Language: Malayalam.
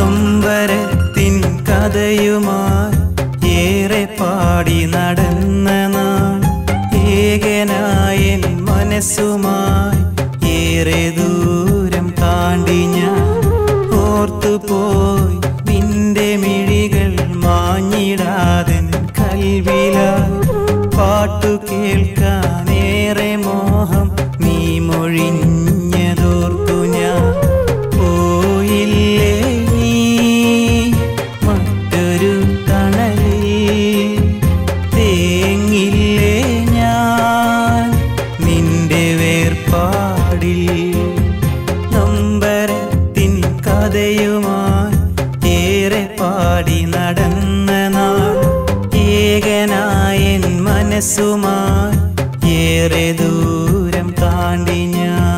നൊമ്പരത്തിൻ കഥയുമായി ഏറെ പാടി നടന്ന നാൾ. ഏകനായൻ മനസ്സുമായി ഏറെ ദൂരം താണ്ടി ഞാൻ ഓർത്തുപോയി നിന്റെ മിഴികൾ മാഞ്ഞിടാതൻ കൽവില പാട്ടു കേൾക്കാനേറെ മോഹം നീ മൊഴിഞ്ഞതോർത്തു പാതയുമായി ഏറെ പാടി നടന്ന നാൾ ഏകനായൻ മനസ്സുമായി ഏറെ ദൂരം താണ്ടി ഞാൻ